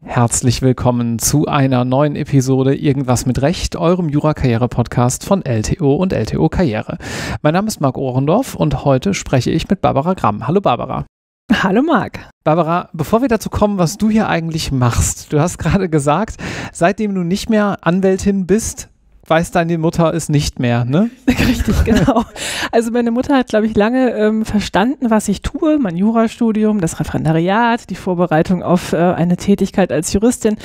Herzlich willkommen zu einer neuen Episode Irgendwas mit Recht, eurem Jura-Karriere-Podcast von LTO und LTO Karriere. Mein Name ist Marc Ohrendorf und heute spreche ich mit Barbara Gramm. Hallo Barbara. Hallo Marc. Barbara, bevor wir dazu kommen, was du hier eigentlich machst, du hast gerade gesagt, seitdem du nicht mehr Anwältin bist, weiß deine Mutter es nicht mehr, ne? Richtig, genau. Also meine Mutter hat, glaube ich, lange ähm, verstanden, was ich tue, mein Jurastudium, das Referendariat, die Vorbereitung auf äh, eine Tätigkeit als Juristin.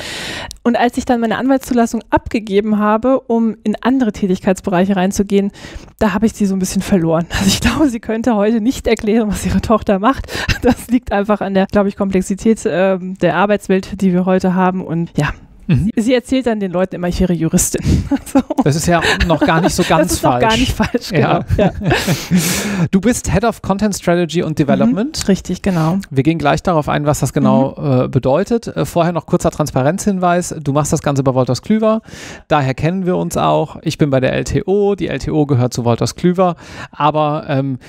Und als ich dann meine Anwaltszulassung abgegeben habe, um in andere Tätigkeitsbereiche reinzugehen, da habe ich sie so ein bisschen verloren. Also ich glaube, sie könnte heute nicht erklären, was ihre Tochter macht. Das liegt einfach an der, glaube ich, Komplexität äh, der Arbeitswelt, die wir heute haben. Und ja, Mhm. Sie erzählt dann den Leuten immer, ich wäre Juristin. so. Das ist ja noch gar nicht so ganz das ist falsch. Noch gar nicht falsch, genau. Ja. Ja. Du bist Head of Content Strategy und Development. Mhm, richtig, genau. Wir gehen gleich darauf ein, was das genau mhm. äh, bedeutet. Äh, vorher noch kurzer Transparenzhinweis. Du machst das Ganze bei Wolters Klüver. Daher kennen wir uns auch. Ich bin bei der LTO. Die LTO gehört zu Wolters Klüver. Aber ähm,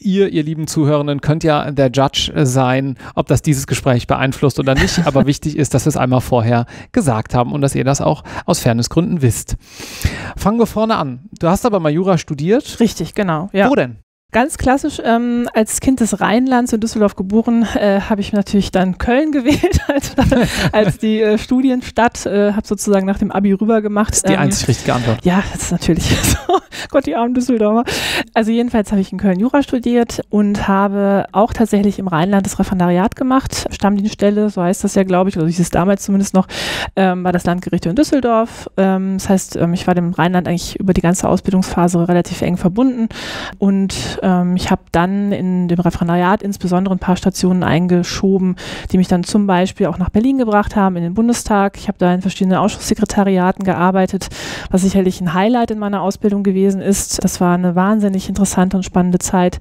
ihr, ihr lieben Zuhörenden, könnt ja der Judge sein, ob das dieses Gespräch beeinflusst oder nicht. Aber wichtig ist, dass wir es einmal vorher gesagt haben und dass ihr das auch aus Fairnessgründen wisst. Fangen wir vorne an. Du hast aber mal Jura studiert. Richtig, genau. Ja. Wo denn? Ganz klassisch, ähm, als Kind des Rheinlands in Düsseldorf geboren, äh, habe ich natürlich dann Köln gewählt als, als die äh, Studienstadt. Äh, habe sozusagen nach dem Abi rüber gemacht. Das ist die ähm, einzig richtige Antwort. Ja, das ist natürlich so. Gott, die armen Düsseldorfer. Also jedenfalls habe ich in Köln Jura studiert und habe auch tatsächlich im Rheinland das Referendariat gemacht. Stammdienststelle, so heißt das ja, glaube ich, oder ich es damals zumindest noch, ähm, war das Landgericht in Düsseldorf. Ähm, das heißt, ähm, ich war dem Rheinland eigentlich über die ganze Ausbildungsphase relativ eng verbunden und ähm, ich habe dann in dem Referendariat insbesondere ein paar Stationen eingeschoben, die mich dann zum Beispiel auch nach Berlin gebracht haben, in den Bundestag. Ich habe da in verschiedenen Ausschusssekretariaten gearbeitet, was sicherlich ein Highlight in meiner Ausbildung gewesen ist. Das war eine wahnsinnig interessante und spannende Zeit.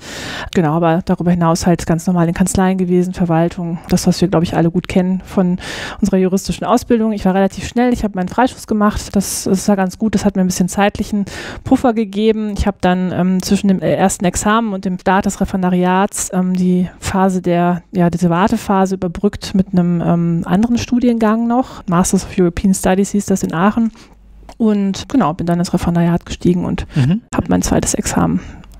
Genau, aber darüber hinaus halt ganz normal in Kanzleien gewesen, Verwaltung, das, was wir, glaube ich, alle gut kennen von unserer juristischen Ausbildung. Ich war relativ schnell, ich habe meinen Freischuss gemacht. Das, das war ganz gut, das hat mir ein bisschen zeitlichen Puffer gegeben. Ich habe dann ähm, zwischen dem ersten Examen Examen und dem Start des Referendariats ähm, die Phase der, ja, diese Wartephase überbrückt mit einem ähm, anderen Studiengang noch. Masters of European Studies hieß das in Aachen. Und genau, bin dann ins Referendariat gestiegen und mhm. habe mein zweites Examen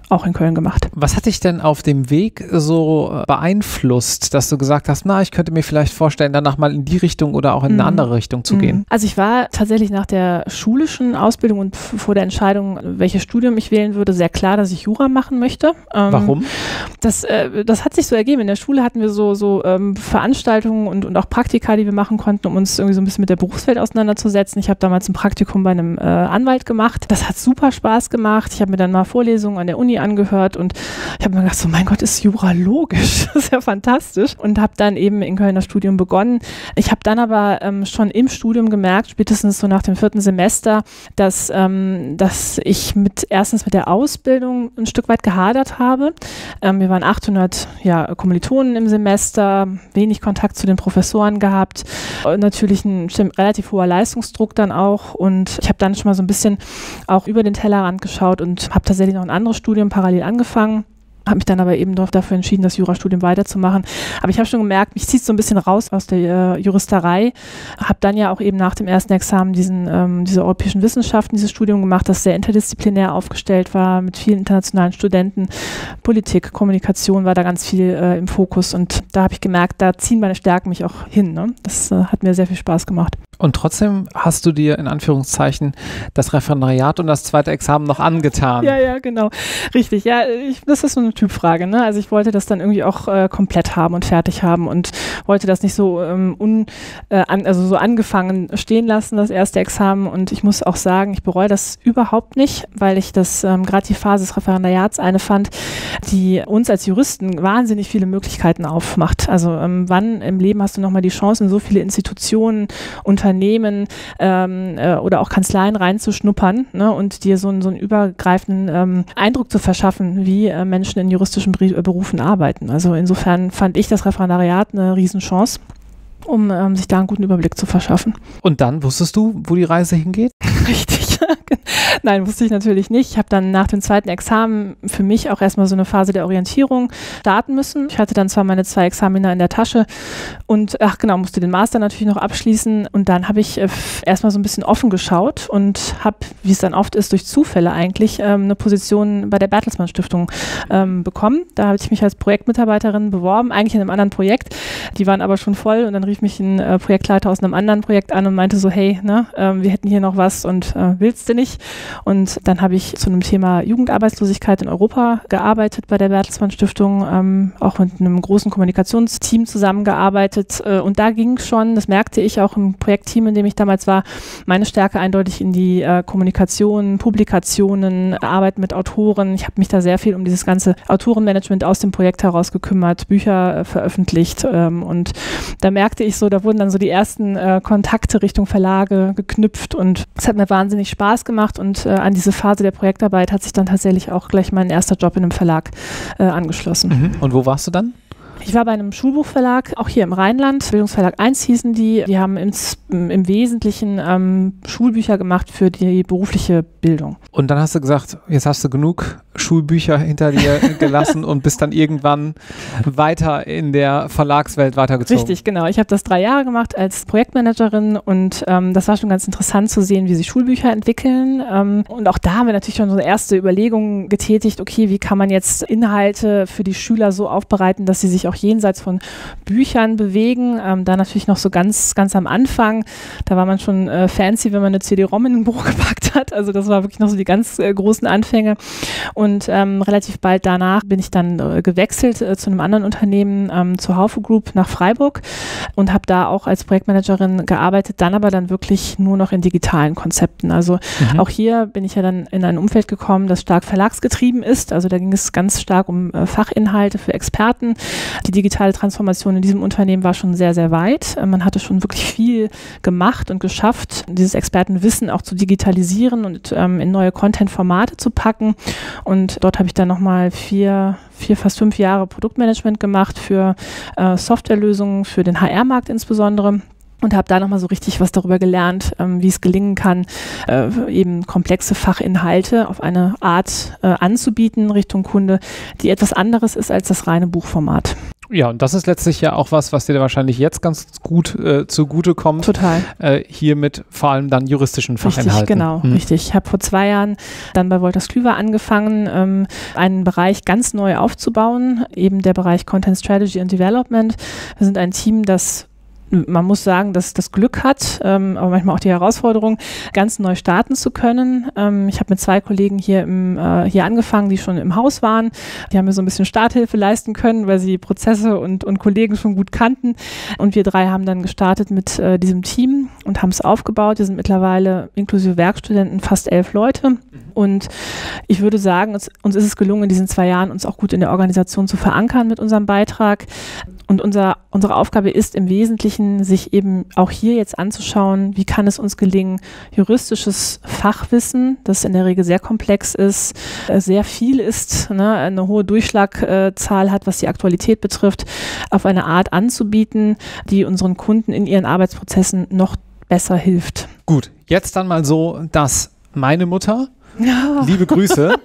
auch in Köln gemacht. Was hat dich denn auf dem Weg so äh, beeinflusst, dass du gesagt hast, na, ich könnte mir vielleicht vorstellen, danach mal in die Richtung oder auch in eine mhm. andere Richtung zu mhm. gehen? Also ich war tatsächlich nach der schulischen Ausbildung und vor der Entscheidung, welches Studium ich wählen würde, sehr klar, dass ich Jura machen möchte. Ähm, Warum? Das, äh, das hat sich so ergeben. In der Schule hatten wir so, so ähm, Veranstaltungen und, und auch Praktika, die wir machen konnten, um uns irgendwie so ein bisschen mit der Berufswelt auseinanderzusetzen. Ich habe damals ein Praktikum bei einem äh, Anwalt gemacht. Das hat super Spaß gemacht. Ich habe mir dann mal Vorlesungen an der Uni angehört und ich habe mir gedacht, so mein Gott, ist Jura logisch, das ist ja fantastisch und habe dann eben in Köln das Studium begonnen. Ich habe dann aber ähm, schon im Studium gemerkt, spätestens so nach dem vierten Semester, dass, ähm, dass ich mit erstens mit der Ausbildung ein Stück weit gehadert habe. Ähm, wir waren 800 ja, Kommilitonen im Semester, wenig Kontakt zu den Professoren gehabt, natürlich ein relativ hoher Leistungsdruck dann auch und ich habe dann schon mal so ein bisschen auch über den Tellerrand geschaut und habe tatsächlich noch ein anderes Studium parallel angefangen habe mich dann aber eben doch dafür entschieden, das Jurastudium weiterzumachen. Aber ich habe schon gemerkt, mich zieht so ein bisschen raus aus der äh, Juristerei. Habe dann ja auch eben nach dem ersten Examen diesen, ähm, diese europäischen Wissenschaften, dieses Studium gemacht, das sehr interdisziplinär aufgestellt war, mit vielen internationalen Studenten. Politik, Kommunikation war da ganz viel äh, im Fokus. Und da habe ich gemerkt, da ziehen meine Stärken mich auch hin. Ne? Das äh, hat mir sehr viel Spaß gemacht. Und trotzdem hast du dir in Anführungszeichen das Referendariat und das zweite Examen noch angetan. Ja, ja, genau. Richtig. Ja, ich, das ist so eine Typfrage. Ne? Also ich wollte das dann irgendwie auch äh, komplett haben und fertig haben und wollte das nicht so ähm, un, äh, an, also so angefangen stehen lassen, das erste Examen. Und ich muss auch sagen, ich bereue das überhaupt nicht, weil ich das ähm, gerade die Phase des Referendariats eine fand, die uns als Juristen wahnsinnig viele Möglichkeiten aufmacht. Also ähm, wann im Leben hast du nochmal die Chance, in so viele Institutionen und Unternehmen ähm, äh, oder auch Kanzleien reinzuschnuppern ne, und dir so, so einen übergreifenden ähm, Eindruck zu verschaffen, wie äh, Menschen in juristischen Br Berufen arbeiten. Also insofern fand ich das Referendariat eine Riesenchance um ähm, sich da einen guten Überblick zu verschaffen. Und dann wusstest du, wo die Reise hingeht? Richtig. Nicht. Nein, wusste ich natürlich nicht. Ich habe dann nach dem zweiten Examen für mich auch erstmal so eine Phase der Orientierung starten müssen. Ich hatte dann zwar meine zwei Examina in der Tasche und ach genau, musste den Master natürlich noch abschließen und dann habe ich äh, erstmal so ein bisschen offen geschaut und habe, wie es dann oft ist, durch Zufälle eigentlich ähm, eine Position bei der Bertelsmann Stiftung ähm, bekommen. Da habe ich mich als Projektmitarbeiterin beworben, eigentlich in einem anderen Projekt. Die waren aber schon voll und dann rief mich ein äh, Projektleiter aus einem anderen Projekt an und meinte so, hey, ne, äh, wir hätten hier noch was und äh, willst du nicht? Und dann habe ich zu einem Thema Jugendarbeitslosigkeit in Europa gearbeitet bei der Bertelsmann Stiftung, ähm, auch mit einem großen Kommunikationsteam zusammengearbeitet äh, und da ging schon, das merkte ich auch im Projektteam, in dem ich damals war, meine Stärke eindeutig in die äh, Kommunikation, Publikationen, Arbeit mit Autoren. Ich habe mich da sehr viel um dieses ganze Autorenmanagement aus dem Projekt heraus gekümmert, Bücher äh, veröffentlicht ähm, und da merkte ich so, da wurden dann so die ersten äh, Kontakte Richtung Verlage geknüpft und es hat mir wahnsinnig Spaß gemacht und äh, an diese Phase der Projektarbeit hat sich dann tatsächlich auch gleich mein erster Job in einem Verlag äh, angeschlossen. Mhm. Und wo warst du dann? Ich war bei einem Schulbuchverlag, auch hier im Rheinland, Bildungsverlag 1 hießen die. Die haben ins, im Wesentlichen ähm, Schulbücher gemacht für die berufliche Bildung. Und dann hast du gesagt, jetzt hast du genug Schulbücher hinter dir gelassen und bist dann irgendwann weiter in der Verlagswelt weitergezogen. Richtig, genau. Ich habe das drei Jahre gemacht als Projektmanagerin und ähm, das war schon ganz interessant zu sehen, wie sich Schulbücher entwickeln. Ähm, und auch da haben wir natürlich schon so erste Überlegungen getätigt, okay, wie kann man jetzt Inhalte für die Schüler so aufbereiten, dass sie sich auch jenseits von Büchern bewegen. Ähm, da natürlich noch so ganz, ganz am Anfang, da war man schon äh, fancy, wenn man eine CD-ROM in ein Buch gepackt hat. Also das war wirklich noch so die ganz äh, großen Anfänge. Und ähm, relativ bald danach bin ich dann äh, gewechselt äh, zu einem anderen Unternehmen, ähm, zur Haufe Group nach Freiburg und habe da auch als Projektmanagerin gearbeitet, dann aber dann wirklich nur noch in digitalen Konzepten. Also mhm. auch hier bin ich ja dann in ein Umfeld gekommen, das stark verlagsgetrieben ist. Also da ging es ganz stark um äh, Fachinhalte für Experten. Die digitale Transformation in diesem Unternehmen war schon sehr, sehr weit. Äh, man hatte schon wirklich viel gemacht und geschafft, dieses Expertenwissen auch zu digitalisieren und ähm, in neue Content-Formate zu packen. Und dort habe ich dann nochmal vier, vier, fast fünf Jahre Produktmanagement gemacht für äh, Softwarelösungen, für den HR-Markt insbesondere und habe da nochmal so richtig was darüber gelernt, ähm, wie es gelingen kann, äh, eben komplexe Fachinhalte auf eine Art äh, anzubieten Richtung Kunde, die etwas anderes ist als das reine Buchformat. Ja, und das ist letztlich ja auch was, was dir wahrscheinlich jetzt ganz gut äh, zugute kommt. Total. Äh, hier mit vor allem dann juristischen Fachinhalten. Richtig, genau, hm. richtig. Ich habe vor zwei Jahren dann bei Wolters Klüver angefangen, ähm, einen Bereich ganz neu aufzubauen, eben der Bereich Content Strategy and Development. Wir sind ein Team, das man muss sagen, dass das Glück hat, ähm, aber manchmal auch die Herausforderung, ganz neu starten zu können. Ähm, ich habe mit zwei Kollegen hier, im, äh, hier angefangen, die schon im Haus waren. Die haben mir so ein bisschen Starthilfe leisten können, weil sie Prozesse und, und Kollegen schon gut kannten. Und wir drei haben dann gestartet mit äh, diesem Team und haben es aufgebaut. Wir sind mittlerweile inklusive Werkstudenten fast elf Leute. Und ich würde sagen, uns, uns ist es gelungen, in diesen zwei Jahren uns auch gut in der Organisation zu verankern mit unserem Beitrag. Und unser, unsere Aufgabe ist im Wesentlichen, sich eben auch hier jetzt anzuschauen, wie kann es uns gelingen, juristisches Fachwissen, das in der Regel sehr komplex ist, äh, sehr viel ist, ne, eine hohe Durchschlagzahl hat, was die Aktualität betrifft, auf eine Art anzubieten, die unseren Kunden in ihren Arbeitsprozessen noch besser hilft. Gut, jetzt dann mal so, dass meine Mutter ja. Liebe Grüße.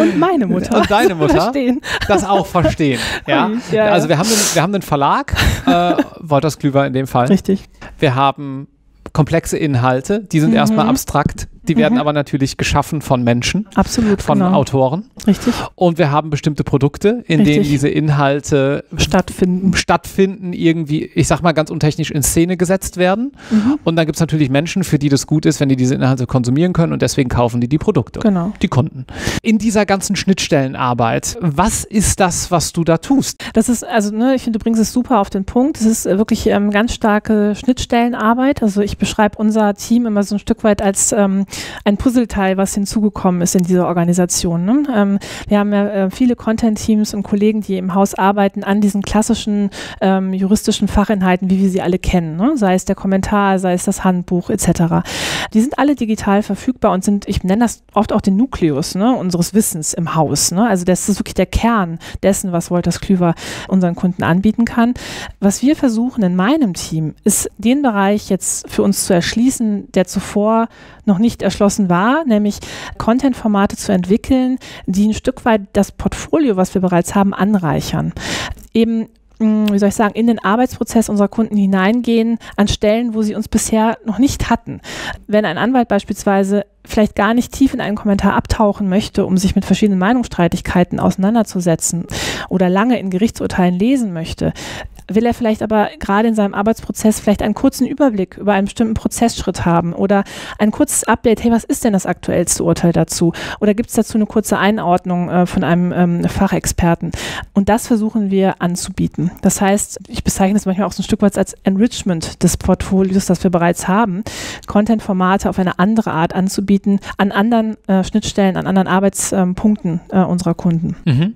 und meine Mutter. Und deine Mutter. Verstehen. Das auch verstehen. Ja? ja also wir haben, den, wir haben den Verlag, äh, Wolters Klüver in dem Fall. Richtig. Wir haben komplexe Inhalte, die sind mhm. erstmal abstrakt, die werden mhm. aber natürlich geschaffen von Menschen. Absolut. Von genau. Autoren. Richtig. Und wir haben bestimmte Produkte, in Richtig. denen diese Inhalte stattfinden. stattfinden, irgendwie, ich sag mal ganz untechnisch, in Szene gesetzt werden. Mhm. Und dann gibt es natürlich Menschen, für die das gut ist, wenn die diese Inhalte konsumieren können und deswegen kaufen die die Produkte. Genau. Die Kunden. In dieser ganzen Schnittstellenarbeit, was ist das, was du da tust? Das ist, also, ne, ich finde, du bringst es super auf den Punkt. Es ist wirklich ähm, ganz starke Schnittstellenarbeit. Also ich beschreibe unser Team immer so ein Stück weit als ähm, ein Puzzleteil, was hinzugekommen ist in dieser Organisation. Ne? Ähm, wir haben ja äh, viele Content-Teams und Kollegen, die im Haus arbeiten an diesen klassischen ähm, juristischen Fachinhalten, wie wir sie alle kennen. Ne? Sei es der Kommentar, sei es das Handbuch etc. Die sind alle digital verfügbar und sind, ich nenne das oft auch den Nukleus ne, unseres Wissens im Haus. Ne? Also das ist wirklich der Kern dessen, was Wolters Klüver unseren Kunden anbieten kann. Was wir versuchen in meinem Team, ist den Bereich jetzt für uns zu erschließen, der zuvor noch nicht erschlossen war, nämlich Content-Formate zu entwickeln, die ein Stück weit das Portfolio, was wir bereits haben, anreichern. Eben wie soll ich sagen, in den Arbeitsprozess unserer Kunden hineingehen an Stellen, wo sie uns bisher noch nicht hatten. Wenn ein Anwalt beispielsweise vielleicht gar nicht tief in einen Kommentar abtauchen möchte, um sich mit verschiedenen Meinungsstreitigkeiten auseinanderzusetzen oder lange in Gerichtsurteilen lesen möchte, will er vielleicht aber gerade in seinem Arbeitsprozess vielleicht einen kurzen Überblick über einen bestimmten Prozessschritt haben oder ein kurzes Update, hey, was ist denn das aktuellste Urteil dazu? Oder gibt es dazu eine kurze Einordnung äh, von einem ähm, Fachexperten? Und das versuchen wir anzubieten. Das heißt, ich bezeichne es manchmal auch so ein Stück weit als Enrichment des Portfolios, das wir bereits haben, Content-Formate auf eine andere Art anzubieten, an anderen äh, Schnittstellen, an anderen Arbeitspunkten äh, unserer Kunden. Mhm.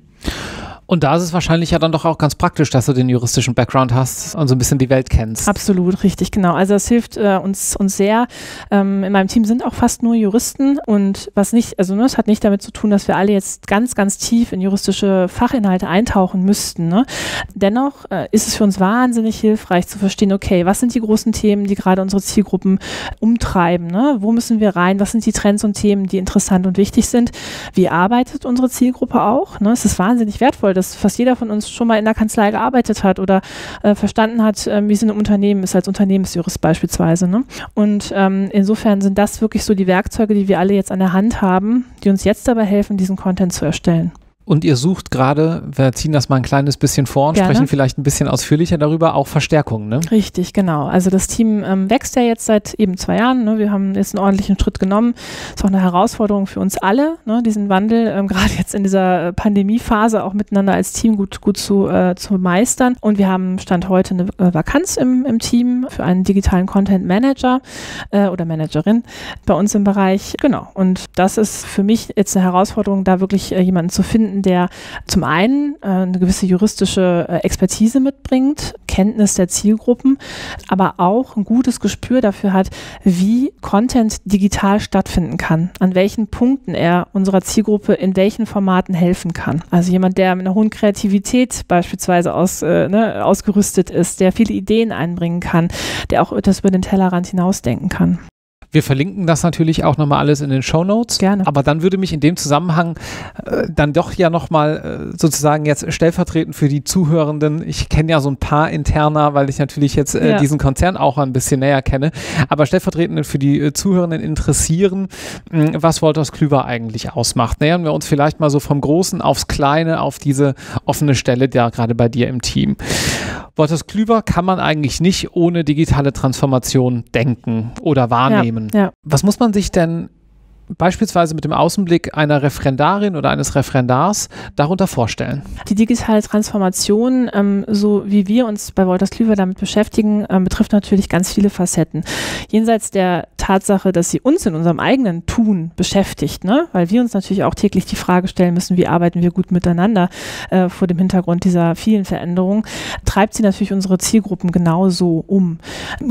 Und da ist es wahrscheinlich ja dann doch auch ganz praktisch, dass du den juristischen Background hast und so ein bisschen die Welt kennst. Absolut, richtig, genau. Also es hilft äh, uns, uns sehr. Ähm, in meinem Team sind auch fast nur Juristen und was nicht, also ne, es hat nicht damit zu tun, dass wir alle jetzt ganz, ganz tief in juristische Fachinhalte eintauchen müssten. Ne? Dennoch äh, ist es für uns wahnsinnig hilfreich zu verstehen, okay, was sind die großen Themen, die gerade unsere Zielgruppen umtreiben? Ne? Wo müssen wir rein? Was sind die Trends und Themen, die interessant und wichtig sind? Wie arbeitet unsere Zielgruppe auch? Ne? Es ist wahnsinnig wertvoll, dass fast jeder von uns schon mal in der Kanzlei gearbeitet hat oder äh, verstanden hat, äh, wie es in einem Unternehmen ist, als Unternehmensjurist beispielsweise. Ne? Und ähm, insofern sind das wirklich so die Werkzeuge, die wir alle jetzt an der Hand haben, die uns jetzt dabei helfen, diesen Content zu erstellen. Und ihr sucht gerade, wir ziehen das mal ein kleines bisschen vor und Gerne. sprechen vielleicht ein bisschen ausführlicher darüber, auch Verstärkung, ne? Richtig, genau. Also das Team ähm, wächst ja jetzt seit eben zwei Jahren. Ne? Wir haben jetzt einen ordentlichen Schritt genommen. Ist auch eine Herausforderung für uns alle, ne? diesen Wandel ähm, gerade jetzt in dieser Pandemiephase auch miteinander als Team gut, gut zu, äh, zu meistern. Und wir haben Stand heute eine äh, Vakanz im, im Team für einen digitalen Content Manager äh, oder Managerin bei uns im Bereich. Genau. Und das ist für mich jetzt eine Herausforderung, da wirklich äh, jemanden zu finden, jemanden, der zum einen äh, eine gewisse juristische äh, Expertise mitbringt, Kenntnis der Zielgruppen, aber auch ein gutes Gespür dafür hat, wie Content digital stattfinden kann, an welchen Punkten er unserer Zielgruppe in welchen Formaten helfen kann. Also jemand, der mit einer hohen Kreativität beispielsweise aus, äh, ne, ausgerüstet ist, der viele Ideen einbringen kann, der auch etwas über den Tellerrand hinausdenken kann. Wir verlinken das natürlich auch nochmal alles in den Show Notes. Gerne. Aber dann würde mich in dem Zusammenhang äh, dann doch ja nochmal äh, sozusagen jetzt stellvertretend für die Zuhörenden, ich kenne ja so ein paar interner, weil ich natürlich jetzt äh, ja. diesen Konzern auch ein bisschen näher kenne, aber stellvertretend für die äh, Zuhörenden interessieren, mh, hm, was Wolters Klüver eigentlich ausmacht. Nähern wir uns vielleicht mal so vom Großen aufs Kleine, auf diese offene Stelle, ja gerade bei dir im Team. Wolters Klüver kann man eigentlich nicht ohne digitale Transformation denken oder wahrnehmen. Ja. Ja. Was muss man sich denn beispielsweise mit dem Außenblick einer Referendarin oder eines Referendars darunter vorstellen? Die digitale Transformation, ähm, so wie wir uns bei Wolters Klüver damit beschäftigen, ähm, betrifft natürlich ganz viele Facetten. Jenseits der Tatsache, dass sie uns in unserem eigenen Tun beschäftigt, ne? weil wir uns natürlich auch täglich die Frage stellen müssen, wie arbeiten wir gut miteinander äh, vor dem Hintergrund dieser vielen Veränderungen, treibt sie natürlich unsere Zielgruppen genauso um.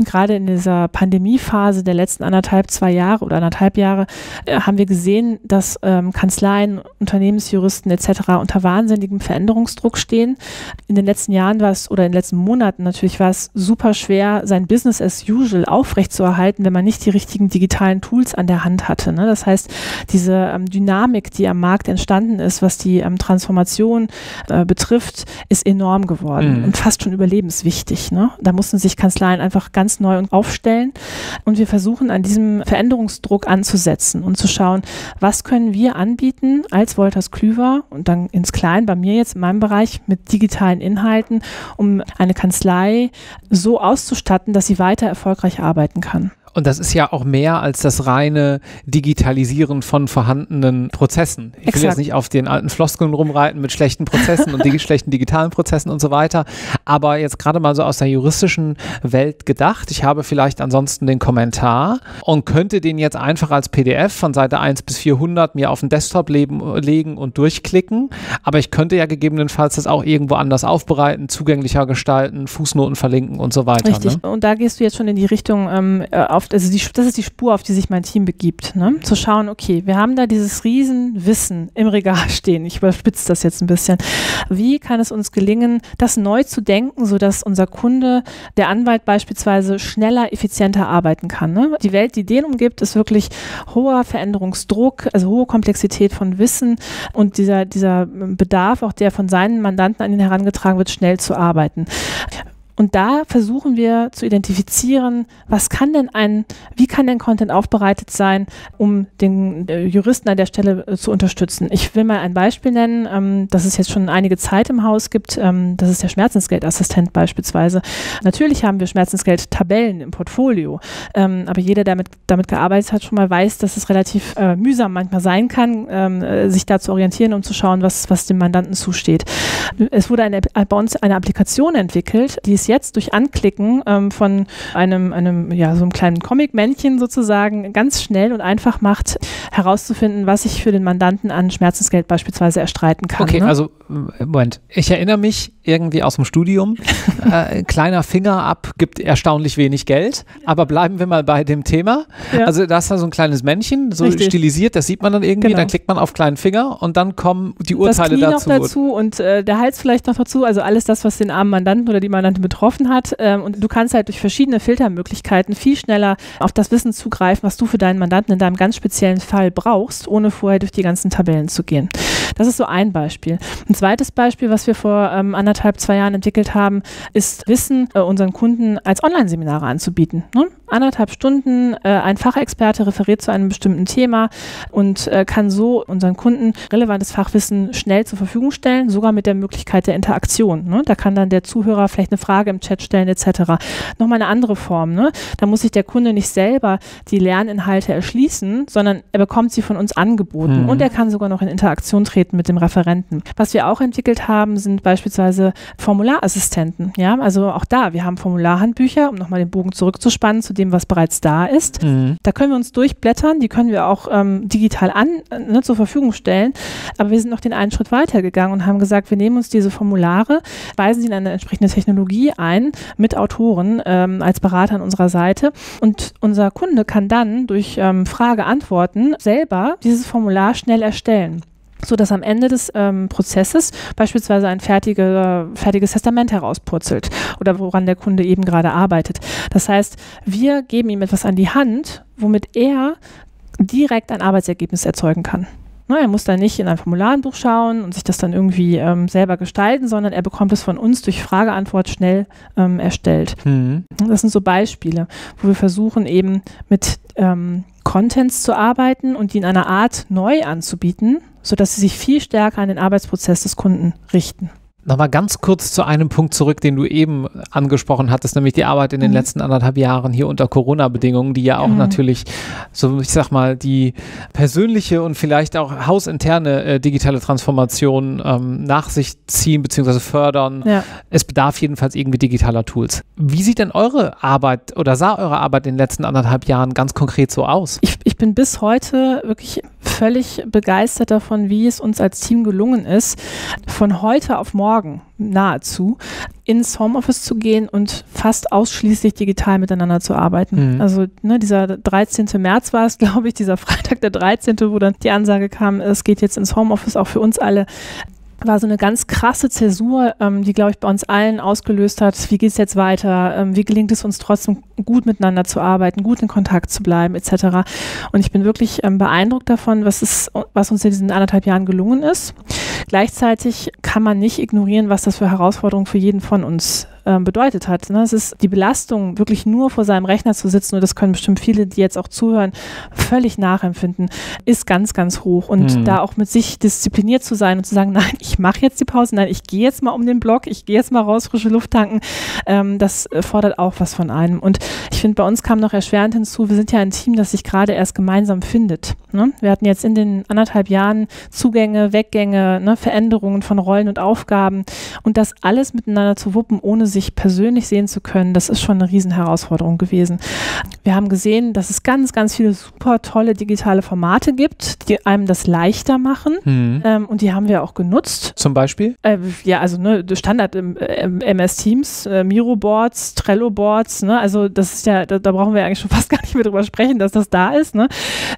Gerade in dieser Pandemiephase der letzten anderthalb, zwei Jahre oder anderthalb Jahre äh, haben wir gesehen, dass ähm, Kanzleien, Unternehmensjuristen etc. unter wahnsinnigem Veränderungsdruck stehen. In den letzten Jahren war es oder in den letzten Monaten natürlich war es super schwer, sein Business as usual aufrechtzuerhalten, wenn man nicht die richtigen digitalen Tools an der Hand hatte. Ne? Das heißt, diese ähm, Dynamik, die am Markt entstanden ist, was die ähm, Transformation äh, betrifft, ist enorm geworden mhm. und fast schon überlebenswichtig. Ne? Da mussten sich Kanzleien einfach ganz neu aufstellen und wir versuchen an diesem Veränderungsdruck anzusetzen und und zu schauen, was können wir anbieten als Wolters Klüver und dann ins Klein bei mir jetzt in meinem Bereich mit digitalen Inhalten, um eine Kanzlei so auszustatten, dass sie weiter erfolgreich arbeiten kann. Und das ist ja auch mehr als das reine Digitalisieren von vorhandenen Prozessen. Ich Exakt. will jetzt nicht auf den alten Floskeln rumreiten mit schlechten Prozessen und die schlechten digitalen Prozessen und so weiter. Aber jetzt gerade mal so aus der juristischen Welt gedacht. Ich habe vielleicht ansonsten den Kommentar und könnte den jetzt einfach als PDF von Seite 1 bis 400 mir auf den Desktop leben, legen und durchklicken. Aber ich könnte ja gegebenenfalls das auch irgendwo anders aufbereiten, zugänglicher gestalten, Fußnoten verlinken und so weiter. Richtig. Ne? Und da gehst du jetzt schon in die Richtung ähm, äh, auf oft, also die, das ist die Spur, auf die sich mein Team begibt, ne? zu schauen, okay, wir haben da dieses Riesenwissen im Regal stehen. Ich überspitze das jetzt ein bisschen. Wie kann es uns gelingen, das neu zu denken, sodass unser Kunde, der Anwalt beispielsweise, schneller, effizienter arbeiten kann? Ne? Die Welt, die den umgibt, ist wirklich hoher Veränderungsdruck, also hohe Komplexität von Wissen und dieser, dieser Bedarf, auch der von seinen Mandanten an ihn herangetragen wird, schnell zu arbeiten. Und da versuchen wir zu identifizieren, was kann denn ein, wie kann denn Content aufbereitet sein, um den äh, Juristen an der Stelle äh, zu unterstützen. Ich will mal ein Beispiel nennen, ähm, das es jetzt schon einige Zeit im Haus gibt. Ähm, das ist der Schmerzensgeldassistent beispielsweise. Natürlich haben wir Schmerzensgeldtabellen im Portfolio, ähm, aber jeder, der mit, damit gearbeitet hat, schon mal weiß, dass es relativ äh, mühsam manchmal sein kann, ähm, äh, sich da zu orientieren, um zu schauen, was, was dem Mandanten zusteht. Es wurde eine, bei uns eine Applikation entwickelt, die ist es jetzt durch Anklicken ähm, von einem, einem, ja, so einem kleinen Comic-Männchen sozusagen ganz schnell und einfach macht, herauszufinden, was ich für den Mandanten an Schmerzensgeld beispielsweise erstreiten kann. Okay, ne? also Moment. Ich erinnere mich irgendwie aus dem Studium, äh, kleiner Finger ab gibt erstaunlich wenig Geld, aber bleiben wir mal bei dem Thema. Ja. Also da ist da so ein kleines Männchen, so Richtig. stilisiert, das sieht man dann irgendwie, genau. dann klickt man auf kleinen Finger und dann kommen die Urteile das dazu. noch dazu und äh, der Hals vielleicht noch dazu, also alles das, was den armen Mandanten oder die Mandantin betroffen hat. Ähm, und du kannst halt durch verschiedene Filtermöglichkeiten viel schneller auf das Wissen zugreifen, was du für deinen Mandanten in deinem ganz speziellen Fall brauchst, ohne vorher durch die ganzen Tabellen zu gehen. Das ist so ein Beispiel. Ein zweites Beispiel, was wir vor ähm, anderthalb, zwei Jahren entwickelt haben, ist Wissen äh, unseren Kunden als Online-Seminare anzubieten. Ne? Anderthalb Stunden, äh, ein Fachexperte referiert zu einem bestimmten Thema und äh, kann so unseren Kunden relevantes Fachwissen schnell zur Verfügung stellen, sogar mit der Möglichkeit der Interaktion. Ne? Da kann dann der Zuhörer vielleicht eine Frage im Chat stellen etc. Nochmal eine andere Form. Ne? Da muss sich der Kunde nicht selber die Lerninhalte erschließen, sondern er bekommt sie von uns angeboten mhm. und er kann sogar noch in Interaktion treten mit dem Referenten. Was wir auch entwickelt haben, sind beispielsweise Formularassistenten. Ja, also auch da, wir haben Formularhandbücher, um nochmal den Bogen zurückzuspannen zu dem, was bereits da ist. Mhm. Da können wir uns durchblättern, die können wir auch ähm, digital an, ne, zur Verfügung stellen. Aber wir sind noch den einen Schritt weiter gegangen und haben gesagt, wir nehmen uns diese Formulare, weisen sie in eine entsprechende Technologie ein mit Autoren ähm, als Berater an unserer Seite und unser Kunde kann dann durch ähm, Frage-Antworten selber dieses Formular schnell erstellen so dass am Ende des ähm, Prozesses beispielsweise ein fertige, fertiges Testament herauspurzelt oder woran der Kunde eben gerade arbeitet. Das heißt, wir geben ihm etwas an die Hand, womit er direkt ein Arbeitsergebnis erzeugen kann. Ne, er muss da nicht in ein Formularbuch schauen und sich das dann irgendwie ähm, selber gestalten, sondern er bekommt es von uns durch Frage-Antwort schnell ähm, erstellt. Mhm. Das sind so Beispiele, wo wir versuchen eben mit ähm, Contents zu arbeiten und die in einer Art neu anzubieten, sodass sie sich viel stärker an den Arbeitsprozess des Kunden richten. Nochmal ganz kurz zu einem Punkt zurück, den du eben angesprochen hattest, nämlich die Arbeit in den mhm. letzten anderthalb Jahren hier unter Corona-Bedingungen, die ja auch mhm. natürlich, so ich sag mal, die persönliche und vielleicht auch hausinterne äh, digitale Transformation ähm, nach sich ziehen bzw. fördern. Ja. Es bedarf jedenfalls irgendwie digitaler Tools. Wie sieht denn eure Arbeit oder sah eure Arbeit in den letzten anderthalb Jahren ganz konkret so aus? Ich, ich bin bis heute wirklich völlig begeistert davon, wie es uns als Team gelungen ist, von heute auf morgen nahezu ins Homeoffice zu gehen und fast ausschließlich digital miteinander zu arbeiten. Mhm. Also ne, dieser 13. März war es, glaube ich, dieser Freitag der 13., wo dann die Ansage kam, es geht jetzt ins Homeoffice, auch für uns alle war so eine ganz krasse Zäsur, ähm, die, glaube ich, bei uns allen ausgelöst hat, wie geht es jetzt weiter, ähm, wie gelingt es uns trotzdem gut miteinander zu arbeiten, gut in Kontakt zu bleiben, etc. Und ich bin wirklich ähm, beeindruckt davon, was, ist, was uns in diesen anderthalb Jahren gelungen ist. Gleichzeitig kann man nicht ignorieren, was das für Herausforderungen für jeden von uns äh, bedeutet hat. Ne? Es ist die Belastung, wirklich nur vor seinem Rechner zu sitzen, und das können bestimmt viele, die jetzt auch zuhören, völlig nachempfinden, ist ganz, ganz hoch. Und mhm. da auch mit sich diszipliniert zu sein und zu sagen, nein, ich mache jetzt die Pause, nein, ich gehe jetzt mal um den Block, ich gehe jetzt mal raus, frische Luft tanken, ähm, das äh, fordert auch was von einem. Und ich finde, bei uns kam noch erschwerend hinzu, wir sind ja ein Team, das sich gerade erst gemeinsam findet. Ne? Wir hatten jetzt in den anderthalb Jahren Zugänge, Weggänge, ne, Veränderungen von Rollen und Aufgaben und das alles miteinander zu wuppen, ohne sich persönlich sehen zu können, das ist schon eine Riesenherausforderung gewesen. Wir haben gesehen, dass es ganz, ganz viele super tolle digitale Formate gibt, die einem das leichter machen mhm. ähm, und die haben wir auch genutzt. Zum Beispiel? Äh, ja, also ne, Standard MS Teams, äh, Miro Boards, Trello Boards, ne, also das ist ja, da, da, brauchen wir eigentlich schon fast gar nicht mehr drüber sprechen, dass das da ist. Ne?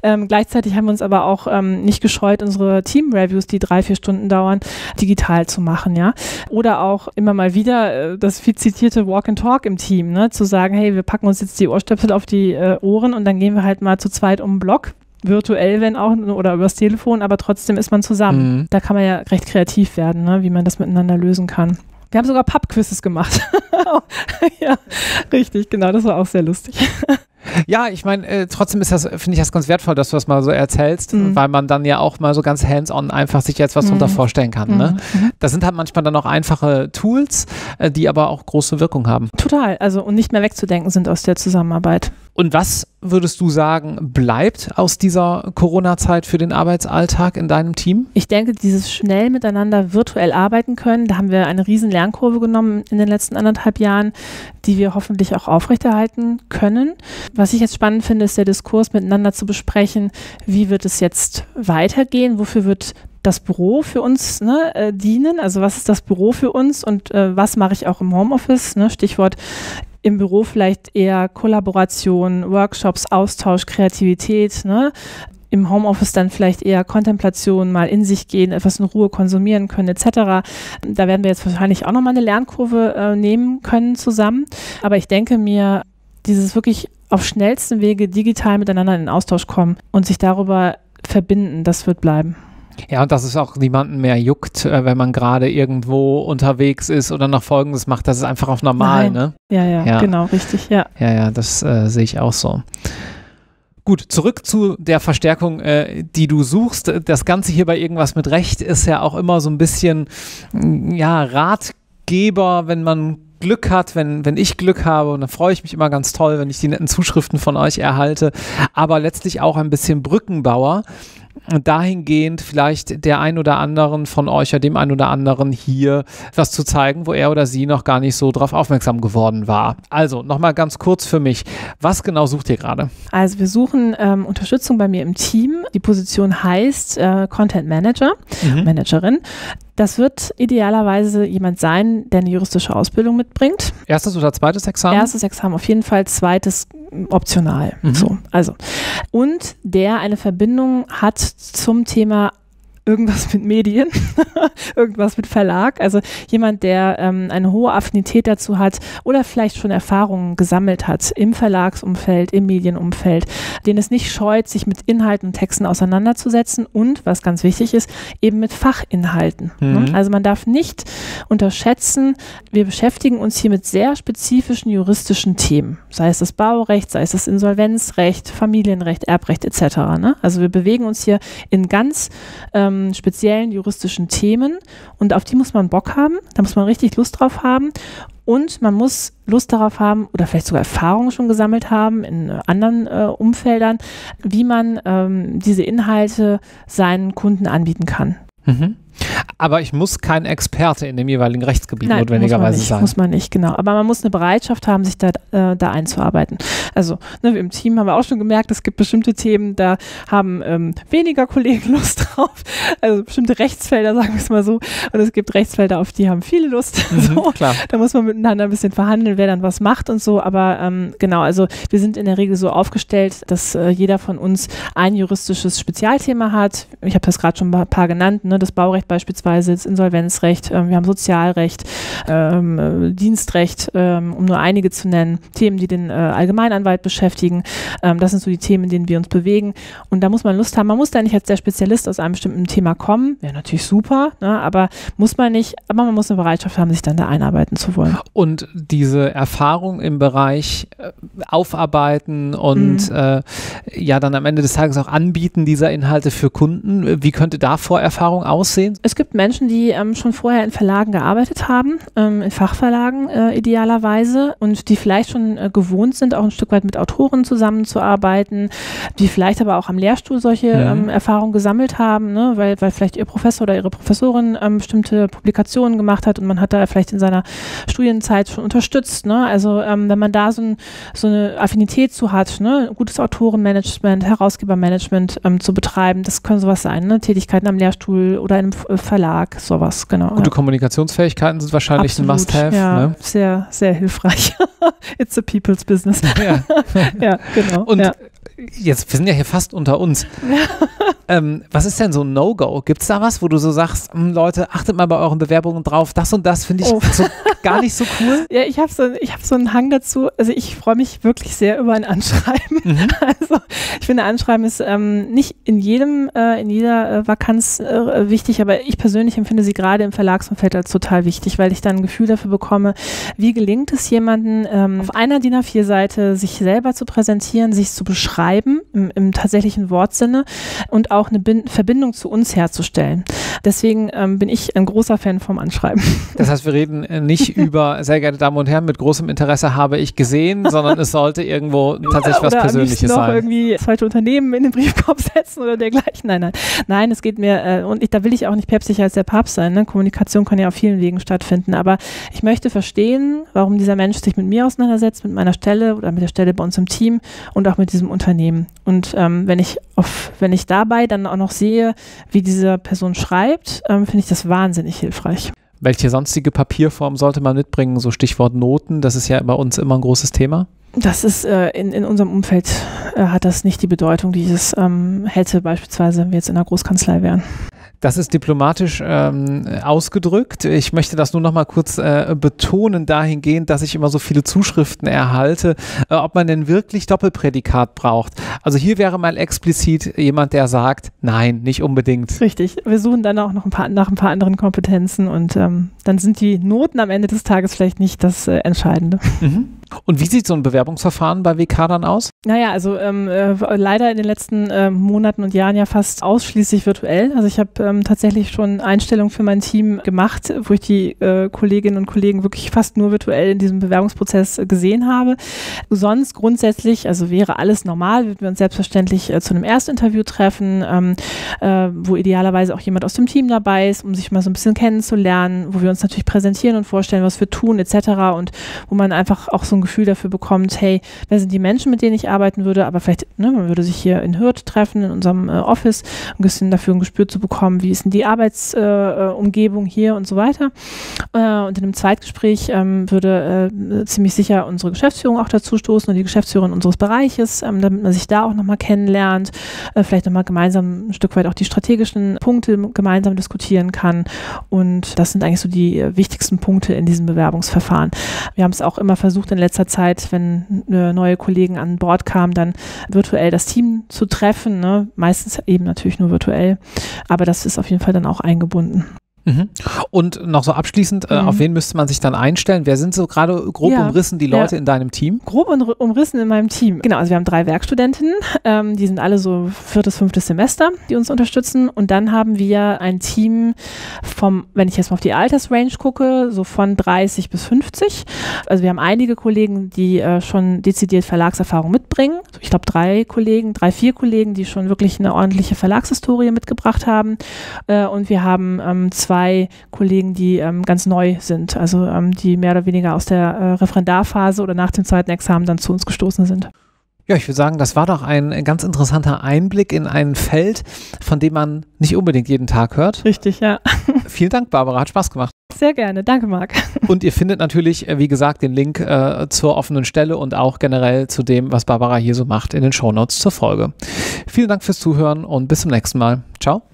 Ähm, gleichzeitig haben wir uns aber auch ähm, nicht gescheut, unsere Team-Reviews, die drei, vier Stunden dauern, digital zu machen, ja. Oder auch immer mal wieder äh, das viel zitierte Walk and Talk im Team, ne? zu sagen, hey, wir packen uns jetzt die Ohrstöpsel auf die äh, Ohren und dann gehen wir halt mal zu zweit um den Block virtuell, wenn auch, oder übers Telefon, aber trotzdem ist man zusammen. Mhm. Da kann man ja recht kreativ werden, ne? wie man das miteinander lösen kann. Wir haben sogar Pub-Quizzes gemacht. ja, richtig, genau, das war auch sehr lustig. Ja, ich meine, äh, trotzdem ist das, finde ich das ganz wertvoll, dass du das mal so erzählst, mhm. weil man dann ja auch mal so ganz hands-on einfach sich jetzt was mhm. darunter vorstellen kann. Ne? Mhm. Ne? Das sind halt manchmal dann auch einfache Tools, äh, die aber auch große Wirkung haben. Total, also und nicht mehr wegzudenken sind aus der Zusammenarbeit. Und was würdest du sagen, bleibt aus dieser Corona-Zeit für den Arbeitsalltag in deinem Team? Ich denke, dieses schnell miteinander virtuell arbeiten können, da haben wir eine riesen Lernkurve genommen in den letzten anderthalb Jahren, die wir hoffentlich auch aufrechterhalten können. Was ich jetzt spannend finde, ist der Diskurs miteinander zu besprechen, wie wird es jetzt weitergehen, wofür wird das Büro für uns ne, äh, dienen? Also was ist das Büro für uns und äh, was mache ich auch im Homeoffice? Ne? Stichwort im Büro vielleicht eher Kollaboration, Workshops, Austausch, Kreativität, ne? im Homeoffice dann vielleicht eher Kontemplation, mal in sich gehen, etwas in Ruhe konsumieren können etc. Da werden wir jetzt wahrscheinlich auch nochmal eine Lernkurve äh, nehmen können zusammen. Aber ich denke mir, dieses wirklich auf schnellstem Wege digital miteinander in Austausch kommen und sich darüber verbinden, das wird bleiben. Ja, und dass es auch niemanden mehr juckt, äh, wenn man gerade irgendwo unterwegs ist oder noch Folgendes macht. Das ist einfach auf normal, Nein. ne? Ja, ja, ja, genau, richtig, ja. Ja, ja, das äh, sehe ich auch so. Gut, zurück zu der Verstärkung, äh, die du suchst. Das Ganze hier bei irgendwas mit Recht ist ja auch immer so ein bisschen, mm, ja, Ratgeber, wenn man Glück hat, wenn, wenn ich Glück habe und dann freue ich mich immer ganz toll, wenn ich die netten Zuschriften von euch erhalte, aber letztlich auch ein bisschen Brückenbauer dahingehend vielleicht der ein oder anderen von euch oder dem ein oder anderen hier was zu zeigen, wo er oder sie noch gar nicht so drauf aufmerksam geworden war. Also nochmal ganz kurz für mich, was genau sucht ihr gerade? Also wir suchen ähm, Unterstützung bei mir im Team. Die Position heißt äh, Content Manager, mhm. Managerin. Das wird idealerweise jemand sein, der eine juristische Ausbildung mitbringt. Erstes oder zweites Examen? Erstes Examen auf jeden Fall, zweites optional. Mhm. So, also. Und der eine Verbindung hat zum Thema irgendwas mit Medien, irgendwas mit Verlag. Also jemand, der ähm, eine hohe Affinität dazu hat oder vielleicht schon Erfahrungen gesammelt hat im Verlagsumfeld, im Medienumfeld, den es nicht scheut, sich mit Inhalten und Texten auseinanderzusetzen und, was ganz wichtig ist, eben mit Fachinhalten. Ne? Mhm. Also man darf nicht unterschätzen, wir beschäftigen uns hier mit sehr spezifischen juristischen Themen, sei es das Baurecht, sei es das Insolvenzrecht, Familienrecht, Erbrecht etc. Ne? Also wir bewegen uns hier in ganz ähm, ähm, speziellen juristischen Themen und auf die muss man Bock haben, da muss man richtig Lust drauf haben und man muss Lust darauf haben oder vielleicht sogar Erfahrungen schon gesammelt haben in äh, anderen äh, Umfeldern, wie man ähm, diese Inhalte seinen Kunden anbieten kann. Mhm. Aber ich muss kein Experte in dem jeweiligen Rechtsgebiet Nein, notwendigerweise muss sein. Muss man nicht, genau. Aber man muss eine Bereitschaft haben, sich da, äh, da einzuarbeiten. Also ne, im Team haben wir auch schon gemerkt, es gibt bestimmte Themen, da haben ähm, weniger Kollegen Lust drauf. Also bestimmte Rechtsfelder, sagen wir es mal so. Und es gibt Rechtsfelder, auf die haben viele Lust. Mhm, so. klar. Da muss man miteinander ein bisschen verhandeln, wer dann was macht und so. Aber ähm, genau, also wir sind in der Regel so aufgestellt, dass äh, jeder von uns ein juristisches Spezialthema hat. Ich habe das gerade schon ein paar genannt, ne? das Baurecht Arbeitsrecht beispielsweise, das Insolvenzrecht, äh, wir haben Sozialrecht, ähm, äh, Dienstrecht, ähm, um nur einige zu nennen, Themen, die den äh, Allgemeinanwalt beschäftigen. Ähm, das sind so die Themen, in denen wir uns bewegen. Und da muss man Lust haben. Man muss da nicht als der Spezialist aus einem bestimmten Thema kommen. Wäre natürlich super, ne? aber muss man nicht. Aber man muss eine Bereitschaft haben, sich dann da einarbeiten zu wollen. Und diese Erfahrung im Bereich äh, Aufarbeiten und mhm. äh, ja dann am Ende des Tages auch Anbieten dieser Inhalte für Kunden, wie könnte da Vorerfahrung aussehen? Es gibt Menschen, die ähm, schon vorher in Verlagen gearbeitet haben, ähm, in Fachverlagen äh, idealerweise und die vielleicht schon äh, gewohnt sind, auch ein Stück weit mit Autoren zusammenzuarbeiten, die vielleicht aber auch am Lehrstuhl solche mhm. ähm, Erfahrungen gesammelt haben, ne? weil, weil vielleicht ihr Professor oder ihre Professorin ähm, bestimmte Publikationen gemacht hat und man hat da vielleicht in seiner Studienzeit schon unterstützt. Ne? Also ähm, wenn man da so, ein, so, eine Affinität zu hat, ne? gutes Autorenmanagement, Herausgebermanagement ähm, zu betreiben, das können sowas sein, ne? Tätigkeiten am Lehrstuhl oder in einem Verlag, sowas, genau. Gute ja. Kommunikationsfähigkeiten sind wahrscheinlich Absolut, ein Must-Have. Ja, ne? sehr, sehr hilfreich. It's a people's business. Ja, ja genau. Und ja jetzt, wir sind ja hier fast unter uns. ähm, was ist denn so ein No-Go? Gibt es da was, wo du so sagst, hm, Leute, achtet mal bei euren Bewerbungen drauf, das und das finde ich oh. so gar nicht so cool? Ja, ich habe so, hab so einen Hang dazu. Also ich freue mich wirklich sehr über ein Anschreiben. Mhm. Also ich finde, Anschreiben ist ähm, nicht in jedem, äh, in jeder äh, Vakanz äh, wichtig, aber ich persönlich empfinde sie gerade im Verlagsumfeld als total wichtig, weil ich dann ein Gefühl dafür bekomme, wie gelingt es jemandem, ähm, auf einer DIN A4-Seite sich selber zu präsentieren, sich zu beschreiben im, im tatsächlichen Wortsinne und auch eine Bin Verbindung zu uns herzustellen. Deswegen ähm, bin ich ein großer Fan vom Anschreiben. Das heißt, wir reden äh, nicht über, sehr geehrte Damen und Herren, mit großem Interesse habe ich gesehen, sondern es sollte irgendwo tatsächlich was Persönliches noch sein. irgendwie zweite Unternehmen in den Briefkorb setzen oder dergleichen. Nein, nein. Nein, es geht mir, äh, und ich, da will ich auch nicht päpstlicher als der Papst sein. Ne? Kommunikation kann ja auf vielen Wegen stattfinden. Aber ich möchte verstehen, warum dieser Mensch sich mit mir auseinandersetzt, mit meiner Stelle oder mit der Stelle bei uns im Team und auch mit diesem Unternehmen. Und ähm, wenn ich auf, wenn ich dabei dann auch noch sehe, wie diese Person schreibt, ähm, finde ich das wahnsinnig hilfreich. Welche sonstige Papierform sollte man mitbringen? So Stichwort Noten, das ist ja bei uns immer ein großes Thema. Das ist äh, in, in unserem Umfeld äh, hat das nicht die Bedeutung, die es ähm, hätte, beispielsweise, wenn wir jetzt in einer Großkanzlei wären. Das ist diplomatisch ähm, ausgedrückt. Ich möchte das nur noch mal kurz äh, betonen dahingehend, dass ich immer so viele Zuschriften erhalte, äh, ob man denn wirklich Doppelprädikat braucht. Also hier wäre mal explizit jemand, der sagt, nein, nicht unbedingt. Richtig. Wir suchen dann auch noch ein paar, nach ein paar anderen Kompetenzen und ähm, dann sind die Noten am Ende des Tages vielleicht nicht das äh, Entscheidende. Mhm. Und wie sieht so ein Bewerbungsverfahren bei WK dann aus? Naja, also ähm, äh, leider in den letzten äh, Monaten und Jahren ja fast ausschließlich virtuell. Also ich habe ähm, tatsächlich schon Einstellungen für mein Team gemacht, wo ich die äh, Kolleginnen und Kollegen wirklich fast nur virtuell in diesem Bewerbungsprozess äh, gesehen habe. Sonst grundsätzlich, also wäre alles normal, würden wir uns selbstverständlich äh, zu einem Erstinterview treffen, ähm, äh, wo idealerweise auch jemand aus dem Team dabei ist, um sich mal so ein bisschen kennenzulernen, wo wir uns natürlich präsentieren und vorstellen, was wir tun etc. und wo man einfach auch so ein Gefühl dafür bekommt, hey, wer sind die Menschen, mit denen ich arbeiten würde, aber vielleicht, ne, man würde sich hier in Hürth treffen, in unserem äh, Office, ein bisschen dafür ein Gespür zu bekommen, wie ist denn die Arbeitsumgebung äh, hier und so weiter. Äh, und in einem Zweitgespräch ähm, würde äh, ziemlich sicher unsere Geschäftsführung auch dazu stoßen und die Geschäftsführerin unseres Bereiches, ähm, damit man sich da auch nochmal kennenlernt, äh, vielleicht nochmal gemeinsam ein Stück weit auch die strategischen Punkte gemeinsam diskutieren kann. Und das sind eigentlich so die äh, wichtigsten Punkte in diesem Bewerbungsverfahren. Wir haben es auch immer versucht, in letzter Zeit, wenn neue Kollegen an Bord kamen, dann virtuell das Team zu treffen. Ne? Meistens eben natürlich nur virtuell. Aber das ist auf jeden Fall dann auch eingebunden. Mhm. Und noch so abschließend, äh, mhm. auf wen müsste man sich dann einstellen? Wer sind so gerade grob ja, umrissen die Leute ja. in deinem Team? Grob umrissen in meinem Team. Genau, also wir haben drei Werkstudentinnen, ähm, die sind alle so viertes, fünftes Semester, die uns unterstützen. Und dann haben wir ein Team vom, wenn ich jetzt mal auf die Altersrange gucke, so von 30 bis 50. Also wir haben einige Kollegen, die äh, schon dezidiert Verlagserfahrung mitbringen. Ich glaube drei Kollegen, drei, vier Kollegen, die schon wirklich eine ordentliche Verlagshistorie mitgebracht haben. Äh, und wir haben ähm, zwei zwei Kollegen, die ähm, ganz neu sind, also ähm, die mehr oder weniger aus der äh, Referendarphase oder nach dem zweiten Examen dann zu uns gestoßen sind. Ja, ich würde sagen, das war doch ein ganz interessanter Einblick in ein Feld, von dem man nicht unbedingt jeden Tag hört. Richtig, ja. Vielen Dank, Barbara. Hat Spaß gemacht. Sehr gerne. Danke, Marc. Und ihr findet natürlich, äh, wie gesagt, den Link äh, zur offenen Stelle und auch generell zu dem, was Barbara hier so macht, in den Shownotes zur Folge. Vielen Dank fürs Zuhören und bis zum nächsten Mal. Ciao.